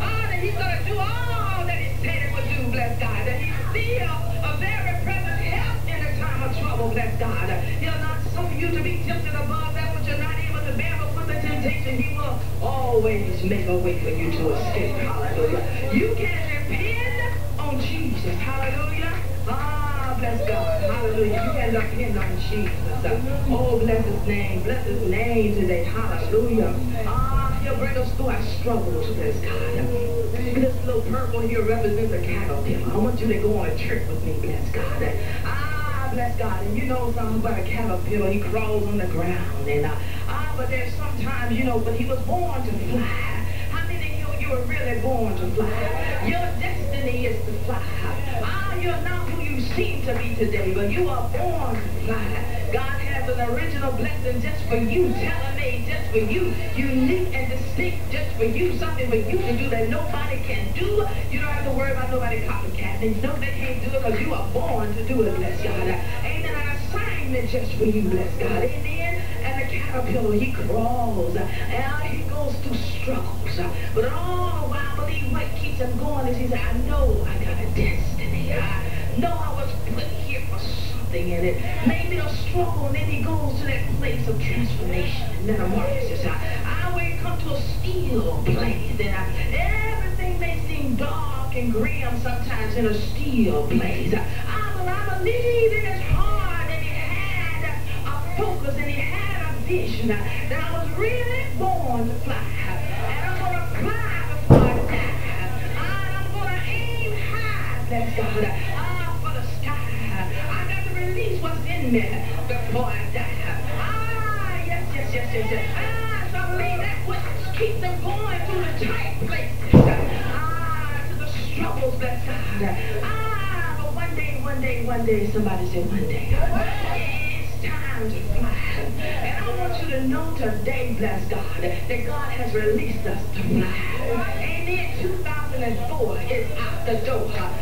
Ah, that he's going to do all that he said he would do, bless God. That he's still a very present help in a time of trouble, bless God. He'll not suffer you to be tempted above that which you're not able to bear, but with the temptation, he will always make a way for you to escape. Hallelujah. You can depend on Jesus. Hallelujah. Ah, bless God. Hallelujah. You can depend on Jesus. Oh, bless his name. Bless his name today. Hallelujah. Ah, he'll bring us through our struggles. Bless God. This little purple here represents a caterpillar. I want you to go on a trip with me. Bless God. Ah, bless God. And you know something about a caterpillar. He crawls on the ground. And uh, ah, but there's sometimes, you know, but he was born to fly. How many of you, you were really born to fly? Your destiny is to fly. You're not who you seem to be today, but you are born to fly. God has an original blessing just for you, tailor-made just for you, unique and distinct just for you, something for you to do that nobody can do. You don't have to worry about nobody copycatting. No, they can't do it because you are born to do it, bless God. Amen. An assignment just for you, bless God. Amen. And the caterpillar, he crawls, and he goes through struggles. But all the while, believe what keeps him going is he said, I know I got a destiny. I know I was put here for something in it. Maybe a struggle, and then he goes to that place of transformation and metamorphosis. I, I will come to a steel place, and I, everything may seem dark and grim sometimes in a steel place. I, I believe in his heart, and he had a focus, and he had a vision that I was really born day, somebody said one day. It's time to fly. And I want you to know today, bless God, that God has released us to fly. Amen. 2004 is out the door.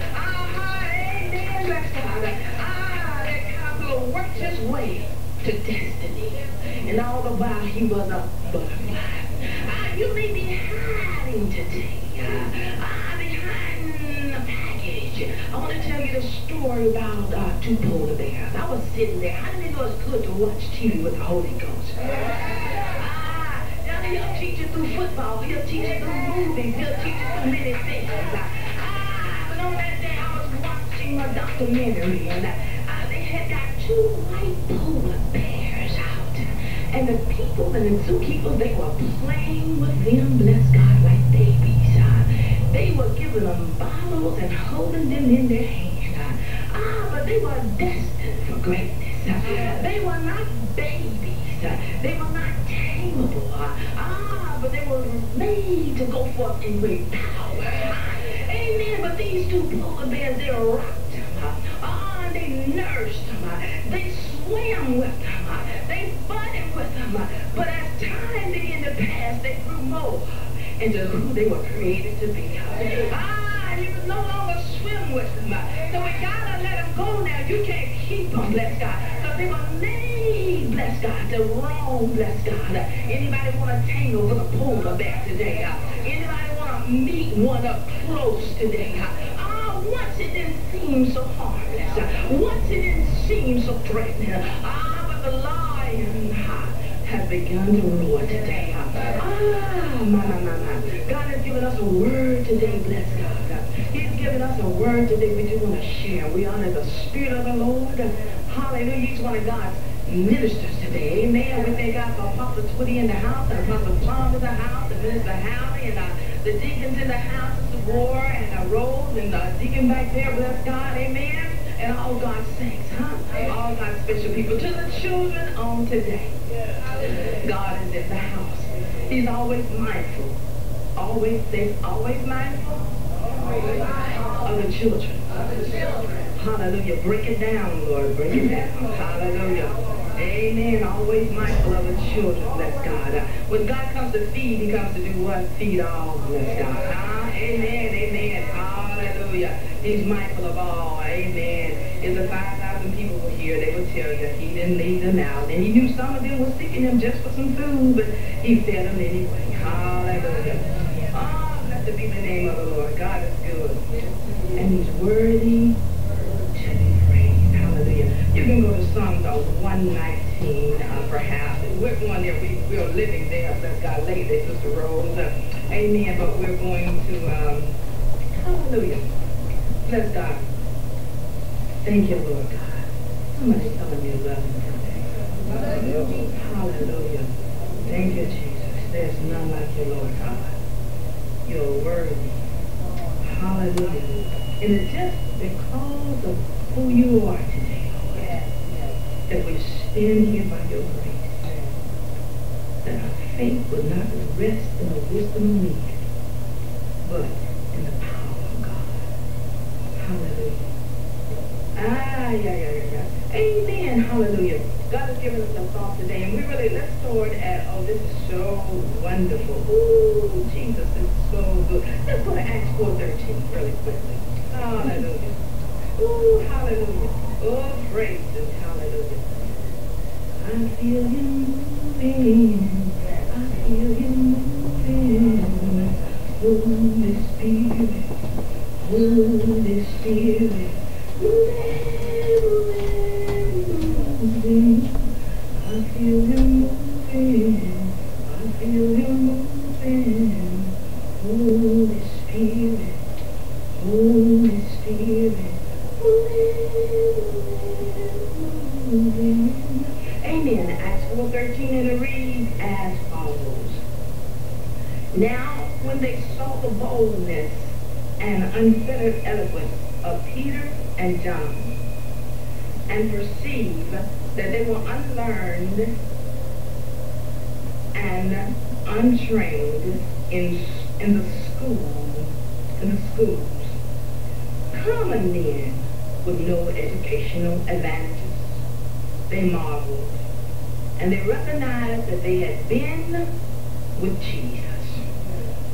Story about uh, two polar bears. I was sitting there. How many know it's good to watch TV with the Holy Ghost? Ah, now he'll teach you through football. He'll teach you through movies. He'll teach you through many things. Ah, but on that day I was watching a documentary and uh, they had got two white polar bears out. And the people and the zookeepers, they were playing with them, bless God, like babies. Uh, they were giving them bottles and holding them in their hands. They were destined for greatness. They were not babies. They were not tameable. Ah, but they were made to go forth in great power. Amen. But these two polar bears, they rocked them. Ah, they nursed them. They swam with them. They budded with them. But as time began to pass, they grew more into who they were created to be. Ah, you can no longer swim with them. So we gotta let them go now. You can't keep them, bless God. Because they were made, bless God, to roam, bless God. Anybody want to tangle with a polar bear today? Anybody want to meet one up close today? Ah, once it didn't seem so harmless. Once it didn't seem so threatening. Ah, but the lion has begun to roar today. Ah, my, my, my, my. God has given us a word today, bless God. He's given us a word today we do want to share. We honor the Spirit of the Lord. Hallelujah. He's one of God's ministers today. Amen. We thank God for Apostle Twitty in the house, and Apostle Tom in the house, and Minister Howley, and uh, the deacons in the house, Sister War, and uh, Rose, and the deacon back there, bless God. Amen. And all God's saints, huh? All God's special people. To the children on today. God is in the house. He's always mindful. Always, says, always mindful of the children. Hallelujah. Break it down, Lord. Break it down. Hallelujah. Amen. Always mindful of the children, bless God. When God comes to feed, he comes to do what? Feed all, bless God. Ah, amen, amen. Hallelujah. He's mindful of all. Amen. If the 5,000 people were here, they would tell you he didn't leave them out. And he knew some of them were seeking him just for some food, but he fed them anyway. Hallelujah. Bless Blessed be the name of the Lord. God is good. And he's worthy to be praised. Hallelujah. You can go to Psalms 119, uh, perhaps. We're going there. We, we're living there. Bless God. Lately, Sister Rose. Uh, amen. But we're going to, um, hallelujah. Bless God. Thank you, Lord God. Somebody telling me love him today. Hallelujah. Thank you, Jesus. There's none like you, Lord God. You're worthy. Hallelujah. And it's just because of who you are today, Lord, that we stand here by your grace. That our faith will not rest in the wisdom of men, but in the power of God. Hallelujah. Ah, yeah, yeah, yeah, yeah. Amen. Hallelujah. God has given us a thought today, and we really, let's start at, oh, this is so wonderful. Ooh, Jesus is so good. Let's go to Acts 4.13 really quickly. Hallelujah. Ooh, hallelujah. Oh, praise Him. Hallelujah. I feel you moving. I feel you moving. Holy Spirit. Holy Spirit. And untrained in, in the school, in the schools, common men with no educational advantages. They marveled, and they recognized that they had been with Jesus.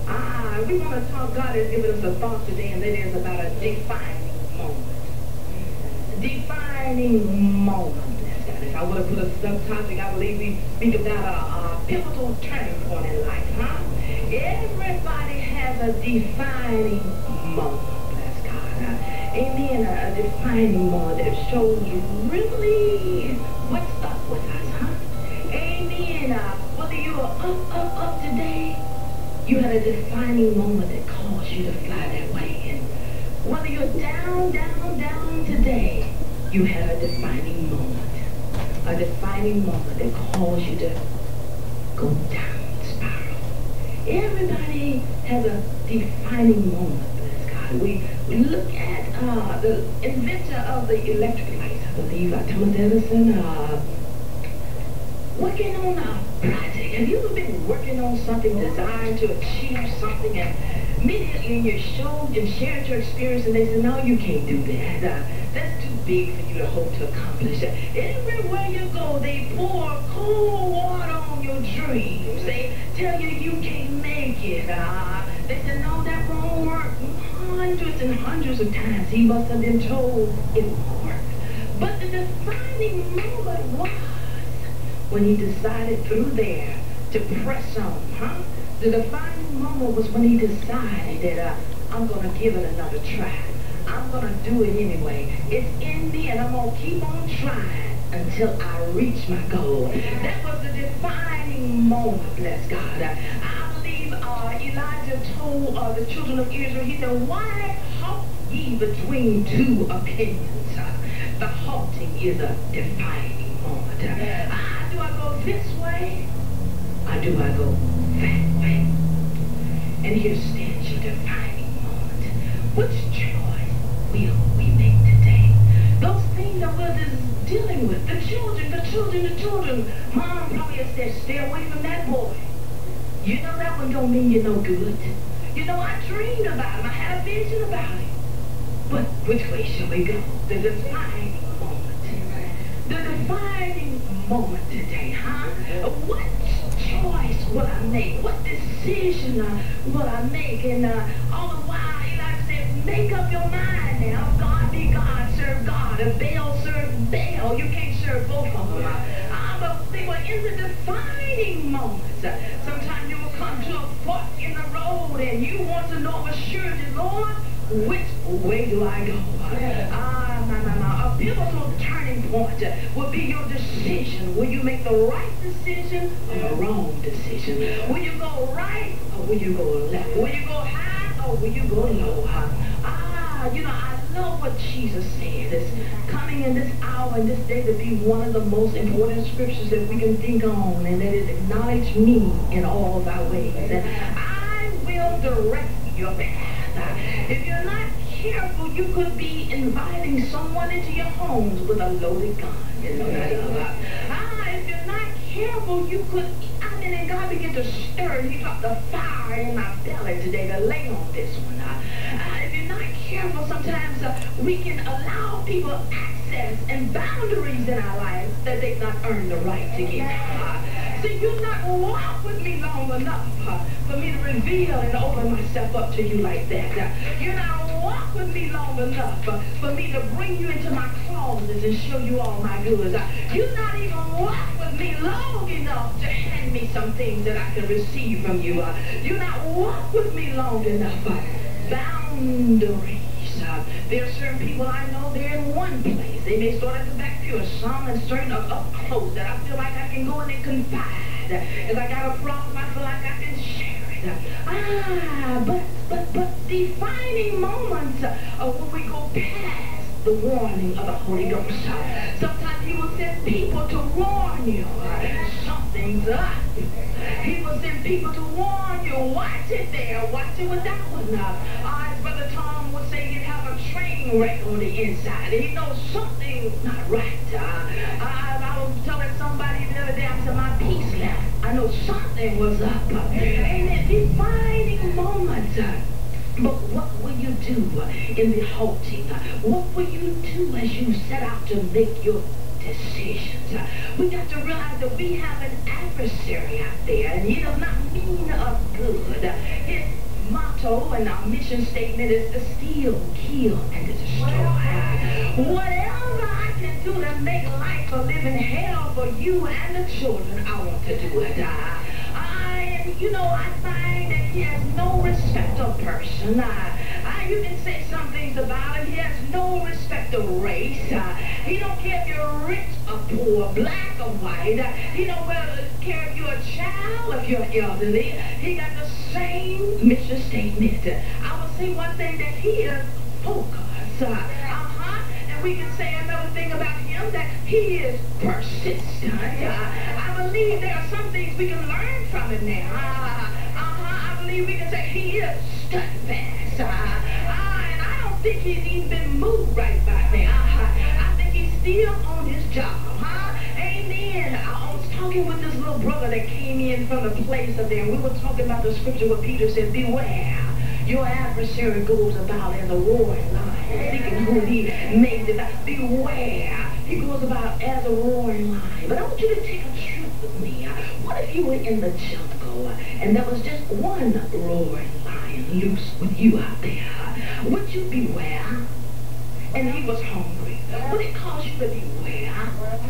Ah, we want to talk, God has given us a thought today, and that is about a defining moment. Defining moment. If I would have put a subtopic, I believe we speak about a, a pivotal turning point in life, huh? Everybody has a defining moment, bless God. Uh, amen, a, defining moment that shows you really what's up with us, huh? Amen. Uh, whether you're up, up, up today, you had a defining moment that caused you to fly that way. And whether you're down, down, down today, you had a defining moment. A defining moment that caused you to go down spiral. Everybody has a defining moment, bless God. We, we look at uh, the inventor of the electric light, I believe, uh, Thomas Edison, uh, working on a project. Have you ever been working on something designed to achieve something and immediately you showed and shared your experience and they said, no, you can't do that. Uh, that's too big for you to hope to accomplish. Everywhere you go, they pour cold water your dreams. They tell you you can't make it. Uh, they said, no, that won't work. Hundreds and hundreds of times he must have been told it won't work. But the defining moment was when he decided through there to press on, huh? The defining moment was when he decided that uh, I'm going to give it another try. I'm going to do it anyway. It's in me and I'm going to keep on trying until I reach my goal. That was the defining moment, bless God. I believe uh, Elijah told uh, the children of Israel, he said, why halt ye between two opinions? The halting is a defining moment. Uh, do I go this way or do I go that way? And here stands your defining moment. Which choice will we make today? Those things that just dealing with, the children, the children, the children. Mom probably has said, stay away from that boy. You know that one don't mean you're no good. You know, I dreamed about him. I had a vision about him. But which way shall we go? The defining moment. The defining moment today, huh? What choice will I make? What decision uh, will I make? And uh, all the while, Elijah said, make up your mind now. God be God, serve God. And Baal serve Baal. You can't serve both of them. Uh, but they were in the defining moments. Uh, sometimes you will come to a fork in the road and you want to know a surety, Lord, which way do I go? Ah, my, my, my. A pivotal turning point will be your decision. Will you make the right decision or the wrong decision? Will you go right or will you go left? Will you go high or will you go low? Ah, you know, I love what Jesus said. It's coming in this hour and this day to be one of the most important scriptures that we can think on, and that is acknowledge me in all of thy ways. And I will direct your path. If you're not careful, you could be inviting someone into your homes with a loaded gun. Ah, if you're not careful, you could, I mean, and God began to stir. He dropped the fire in my belly today to lay on this one. Careful, sometimes uh, we can allow people access and boundaries in our lives that they've not earned the right to get. Uh, See, you not walk with me long enough uh, for me to reveal and open myself up to you like that. Uh, you're not walk with me long enough uh, for me to bring you into my closet and show you all my goods. Uh, you not even walk with me long enough to hand me some things that I can receive from you. Uh, you not walk with me long enough. Uh, boundaries. There are certain people I know, they're in one place. They may start at the back pew, some and certain are up close that I feel like I can go in and confide. If I got a problem, I feel like I can share it. Ah, but, but, but defining moments of when we go past the warning of the Holy Ghost. Sometimes he will send people to warn you. Something's up. He will send people to warn you. Watch it there. Watch it with that one. Uh, Brother Tom would say wreck on the inside. He knows something's not right. Uh, I, I was telling somebody the other day, I said, my peace left. I know something was up. Amen. Defining moments. Uh, but what will you do uh, in the halting? Uh, what will you do as you set out to make your decisions? We got to realize that we have an adversary out there, and he does not mean us good. His motto and our mission statement is to steal, kill, and destroy. Whatever I can do to make life a living hell for you and the children, I want to do it. I, you know, I find that he has no respect of person. I, I, you can say some things about him. He has no respect of race. He don't care if you're rich or poor, black or white. Uh, he don't care if you're a child, if you're elderly. He got the same mission statement. I will say one thing that he is focused. Uh, uh-huh. And we can say another thing about him, that he is persistent. I believe there are some things we can learn from him now. Uh, uh-huh. I believe we can say he is steadfast. Uh, uh, and I don't think he's even been moved right by now. Uh, I think he's still on his job. Huh? Amen. Talking with this little brother that came in from the place of there. We were talking about the scripture where Peter said, beware. Your adversary goes about as a roaring lion, seeking who he may devour. Beware. He goes about as a roaring lion. But I want you to take a trip with me. What if you were in the jungle and there was just one roaring lion loose with you out there? Would you beware? And he was hungry. Would it cause you to?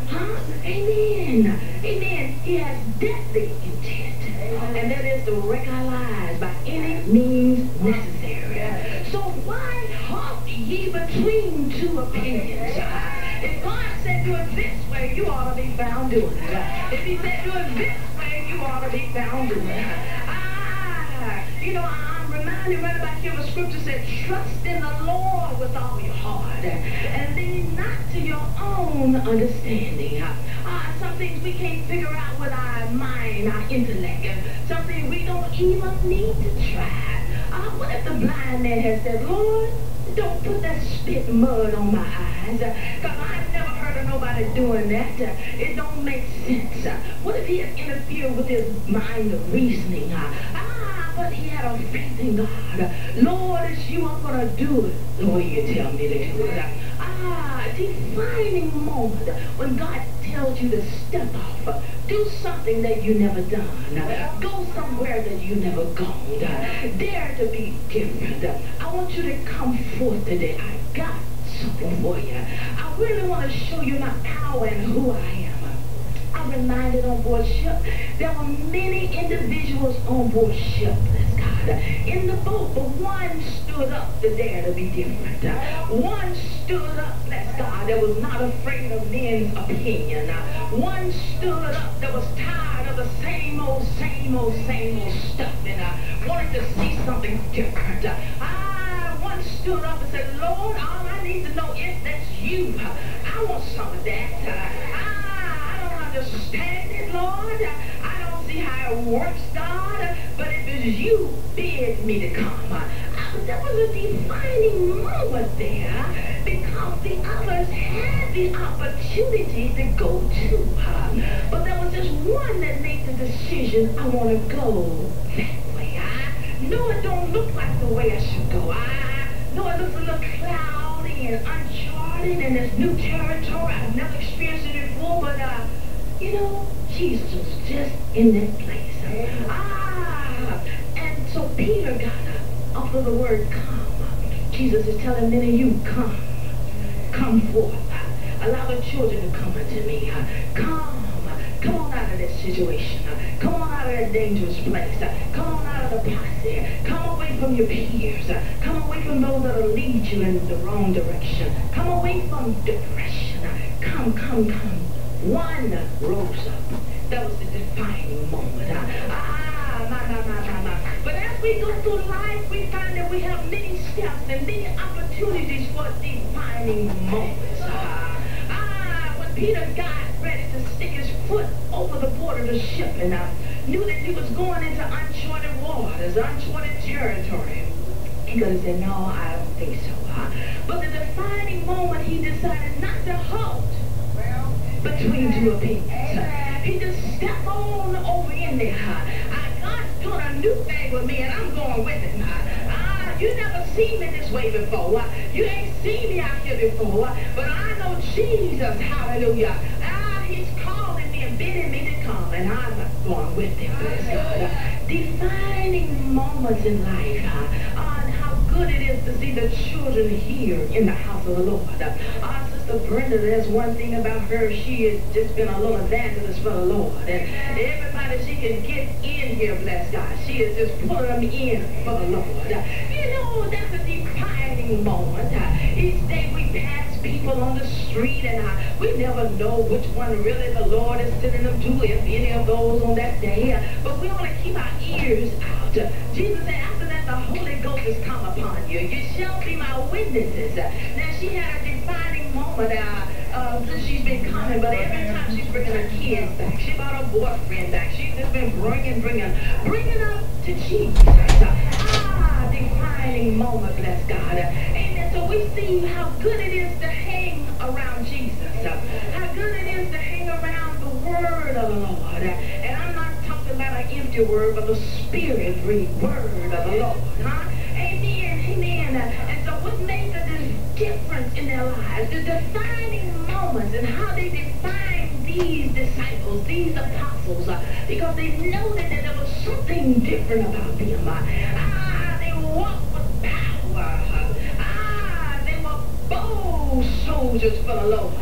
Huh? Amen. Amen. He has deadly intent. And that is to wreck our lives by any means necessary. So why halt ye between two opinions? If God said do it this way, you ought to be found doing it. If he said do it this way, you ought to be found doing it. You know, I'm reminded right about here, the scripture said, trust in the Lord with all your heart and lean not to your own understanding. Ah, some things we can't figure out with our mind, our intellect, and some we don't even need to try. Ah, what if the blind man had said, Lord, don't put that spit mud on my eyes. Because I've never heard of nobody doing that. It don't make sense. What if he had interfered with his mind of reasoning? Ah, but he had faith in God. Lord, it's you I'm going to do it way you tell me to do it. Ah, defining moment when God tells you to step off. Do something that you never done. Go somewhere that you never gone. Dare to be different. I want you to come forth today. I got something for you. I really want to show you my power and who I am. I'm reminded on board ship, there were many individuals on board ship, bless God. In the boat, but one stood up to dare to be different. One stood up, bless God, that was not afraid of men's opinion. One stood up that was tired of the same old, same old, same old stuff and uh, wanted to see something different. I one stood up and said, Lord, all I need to know is that's you. I want some of that. Uh, I, I understand it, Lord. I don't see how it works, God. But if it's you, bid me to come. Uh, there was a defining moment there because the others had the opportunity to go to her. But there was just one that made the decision, I want to go that way. Uh. I know it don't look like the way I should go. Uh. I know it looks a little cloudy and uncharted and it's new territory. I've never experienced it before, but, uh, you know, Jesus was just in that place. Ah, and so Peter got up off of the word come. Jesus is telling many of you, come, come forth. Allow the children to come unto me. Come, come on out of this situation. Come on out of that dangerous place. Come on out of the posse. Come away from your peers. Come away from those that will lead you in the wrong direction. Come away from depression. Come, come, come. One rose up. That was the defining moment. Ah, my, my, my, my, my. But as we go through life, we find that we have many steps and many opportunities for defining moments. Ah, ah when Peter got ready to stick his foot over the board of the ship and uh, knew that he was going into uncharted waters, uncharted territory, he could have said, no, I don't think so. Huh? But the defining moment, he decided not to halt between two opinions. He just stepped on over in there. Uh, God's doing a new thing with me, and I'm going with him. Uh, you never seen me this way before. You ain't seen me out here before. But I know Jesus, hallelujah. Ah, he's calling me and bidding me to come, and I'm going with him, God. Defining moments in life. Uh, how good it is to see the children here in the house of the Lord. Uh, Sister Brenda, there's one thing about her. She has just been a little evangelist for the Lord. And everybody she can get in here, bless God, she is just pulling them in for the Lord. You know, that's a defining moment. Each day we pass people on the street and I, we never know which one really the Lord is sending them to, if any of those on that day. But we want to keep our ears out. Jesus said, after that, the Holy Ghost has come upon you. You shall be my witnesses. Now, she had a defining moment uh, since she's been coming, but every time she's bringing her kids back, she brought her boyfriend back. She's just been bringing, bringing, bringing them to Jesus. Ah, defining moment, bless God. Amen. So we see how good it is to hang around Jesus. How good it is to hang around the word of the Lord. And I'm not talking about an empty word, but the spirit-breathed word of the Lord. Huh? Amen. Amen. And so what makes difference in their lives, the defining moments and how they define these disciples, these apostles, uh, because they know that there was something different about them. Uh, ah, they walked with power. Ah, they were bold soldiers for the Lord.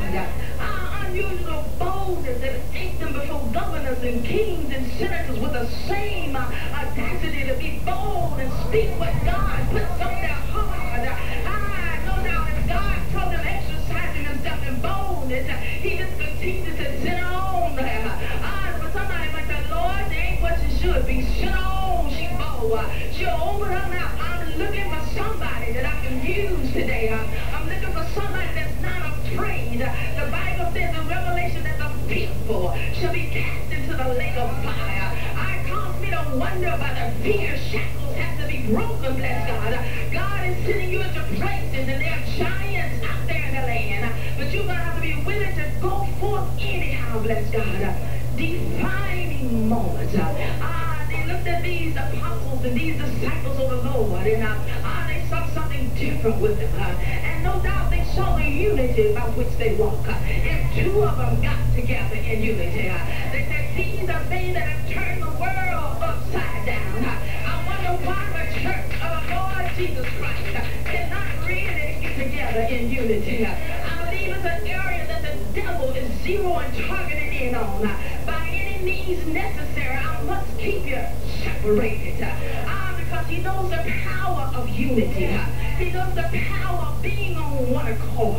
Ah, unusual boldness that take them before governors and kings and senators with the same uh, audacity to be bold and speak what God puts on their he just continues to sit on for somebody like the Lord, they ain't what she should be. Sit on, she bold. She'll open her mouth. I'm looking for somebody that I can use today. I'm looking for somebody that's not afraid. The Bible says in Revelation that the people shall be cast into the lake of fire. I cause me to wonder about the fear shackles have to be broken, bless God. God is sending you into places and they're giants bless God. Defining moments. Ah, they looked at these apostles and these disciples of the Lord and uh, ah, they saw something different with them. Uh, and no doubt they saw the unity by which they walk. If two of them got together in unity, they said, these are they that have turned the world upside down. I wonder why the church of the Lord Jesus Christ cannot really get together in unity. I believe it's an area devil is zeroing, targeting in on. By any means necessary, I must keep you separated. Uh, because he knows the power of unity. He knows the power of being on one accord.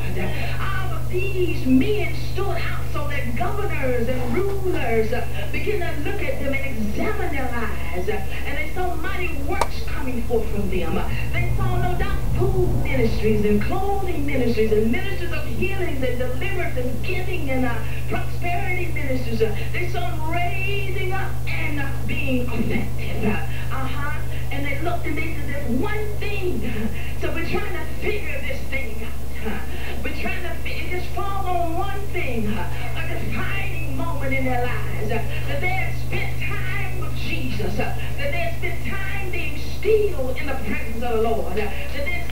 All of these men stood out so that governors and rulers begin to look at them and examine their lives. And they saw mighty works coming forth from them. They saw no doubt food ministries and clothing ministries and ministries of healings and deliverance and giving and uh, prosperity ministries. Uh, they saw raising up and uh, being effective. Uh, uh-huh. And they looked and they said, there's one thing. Uh, so we're trying to figure this thing out. Uh-huh. We're trying to figure, just fall on one thing, uh-huh, a defining moment in their lives. That they had spent time with Jesus. That they had spent time being still in the presence of the Lord. That they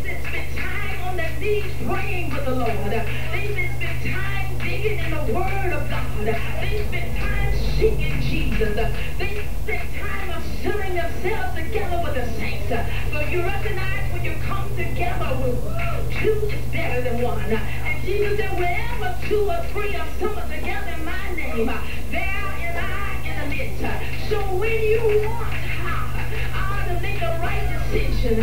knees praying with the Lord. They had spent time digging in the Word of God. They've spent time seeking Jesus. They've spent time assembling themselves together with the saints. So you recognize when you come together with two is better than one. And Jesus said, wherever two or three are summoned together in my name, there am I in the midst. So when you want to make the right decision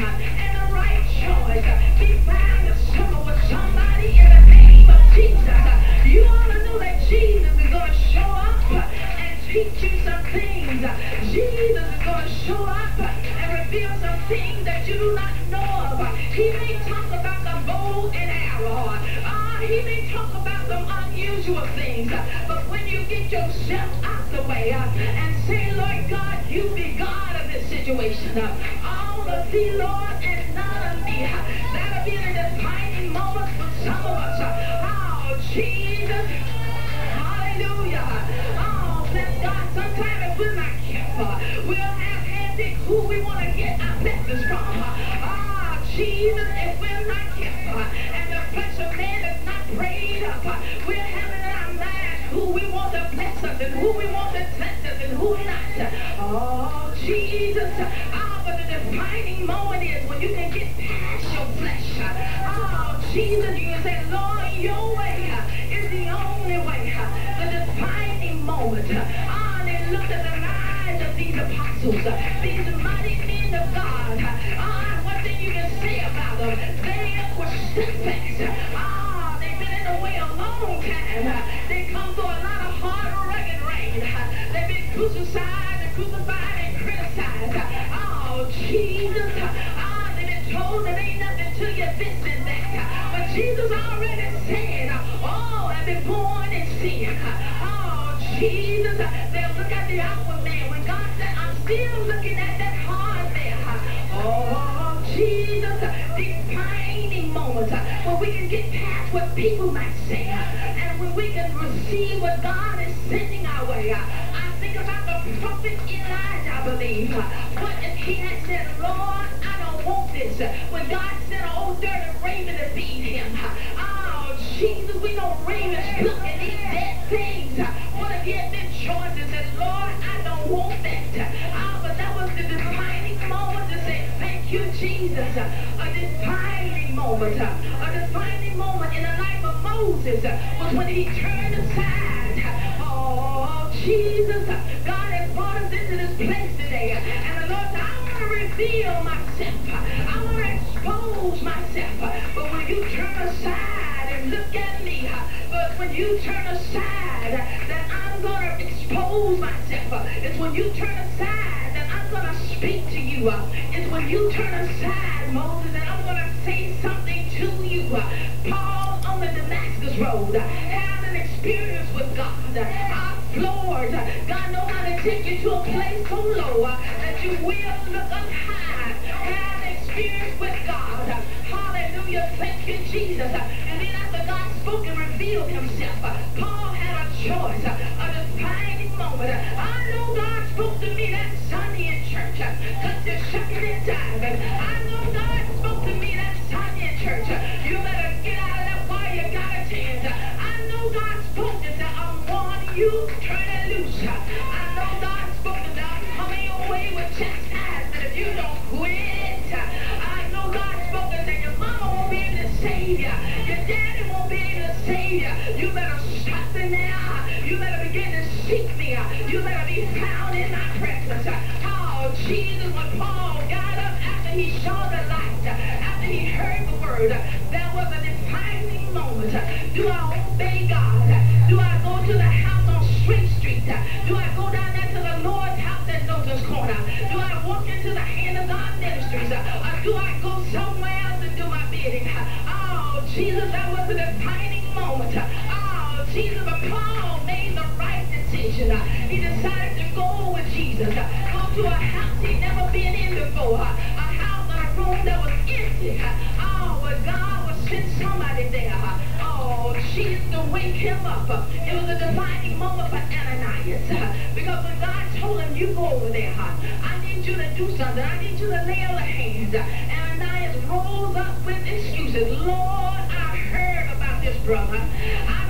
Jesus is going to show up and reveal some things that you do not know of. He may talk about the bow and arrow. Uh, he may talk about some unusual things. But when you get yourself out the way uh, and say, Lord God, you be God of this situation. Uh, all of thee, Lord, and none of me. Uh, that'll be the defining moment for some of us. Uh, oh, Jesus. You can get past your flesh. Oh, Jesus, you can say, Lord, your way is the only way. The defining moment. Ah, they looked at the lives of these apostles, these mighty men of God. Ah, one thing you can say about them, they were steadfast. Ah, they've been in the way a long time. They come through a lot of hard, rugged rain. They've been crucified and crucified and criticized. Oh, Jesus. Jesus already said, oh, I've been born in sin. Oh, Jesus. They'll look at the outward man. When God said, I'm still looking at that heart there. Oh, Jesus. Defining moments when we can get past what people might say. And when we can receive what God is sending our way. I think about the prophet Elijah, I believe. Moment. A defining moment in the life of Moses was when he turned aside. Oh, Jesus. God has brought us into this place today. And the Lord said, I want to reveal myself. I want to expose myself. But when you turn aside and look at me, but when you turn aside, that I'm going to expose myself. It's when you turn aside I'm going to speak to you. Uh, it's when you turn aside, Moses, and I'm going to say something to you. Uh, Paul on the Damascus Road uh, had an experience with God. Our Lord, God knows how to take you to a place oh so low that you will look up high. Have an experience with God. Hallelujah. Thank you, Jesus. And then after God spoke and revealed himself, Paul had a choice, a defining moment. I know God spoke to me that you. Better stop in there. You better begin to seek me. You better be found in my presence. Oh, Jesus, when Paul got up after he saw the light, after he heard the word, there was a defining moment. Do I obey God? Do I go to the house on Straight Street? Do I go down there to the Lord's house at Notice Corner? Do I walk into the Hand of God Ministries? Or do I go somewhere else and do my bidding? Oh, Jesus, that was a defining moment. Jesus, but Paul made the right decision. He decided to go with Jesus. Go to a house he'd never been in before. A house and a room that was empty. Oh, but God was sent somebody there. Oh, Jesus to wake him up. It was a defining moment for Ananias. Because when God told him, you go over there, I need you to do something. I need you to lay on the hands. Ananias rose up with excuses. Lord, I heard about this brother. I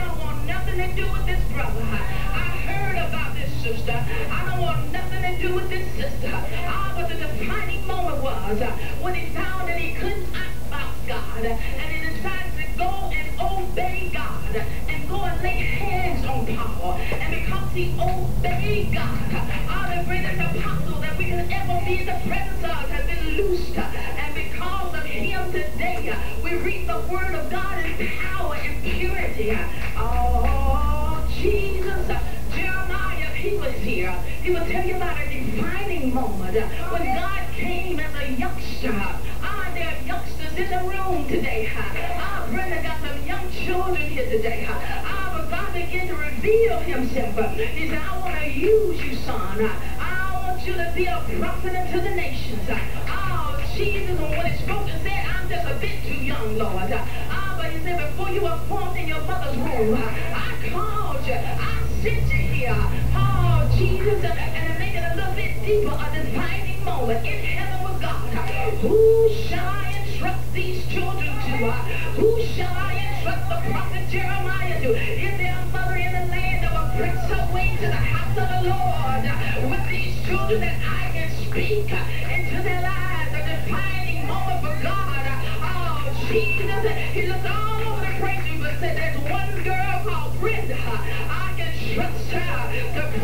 nothing to do with this brother. I heard about this sister. I don't want nothing to do with this sister. Ah, but the defining moment was uh, when he found that he couldn't outbox God. And he decided to go and obey God. And go and lay hands on power. And because he obeyed God, all the greatest apostle that we can ever be in the presence of has been loosed. And because of him today, we read the word of God in power and purity. Oh, Jesus. Jeremiah, he was here. He will tell you about a defining moment when God came as a youngster. Ah, there youngsters in the room today. Ah, Brenda got some young children here today. Ah, but God began to reveal himself. He said, I want to use you, son. I want you to be a prophet unto the nations. Oh, Jesus, when he spoke and said, I'm just a bit too young, Lord. Ah, but he said, before you were formed in your mother's womb, I called you. I sent you here. Oh, Jesus, and make it a little bit deeper, a defining moment in heaven with God. Who shall I entrust these children to? Who shall I entrust the prophet Jeremiah to? Is there a mother in the land that will press her way to the house of the Lord with these children that I can speak into their lives? A defining moment for God. Oh, Jesus, he looked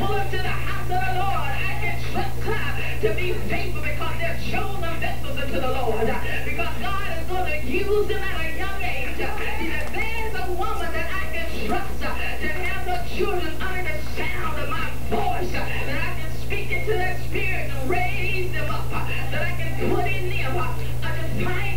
pull to the house of the Lord. I can trust her to be faithful because they're chosen vessels unto the Lord. Because God is going to use them at a young age. Said, there's a woman that I can trust to have her children under the sound of my voice. That I can speak into their spirit and raise them up. That I can put in them a moment.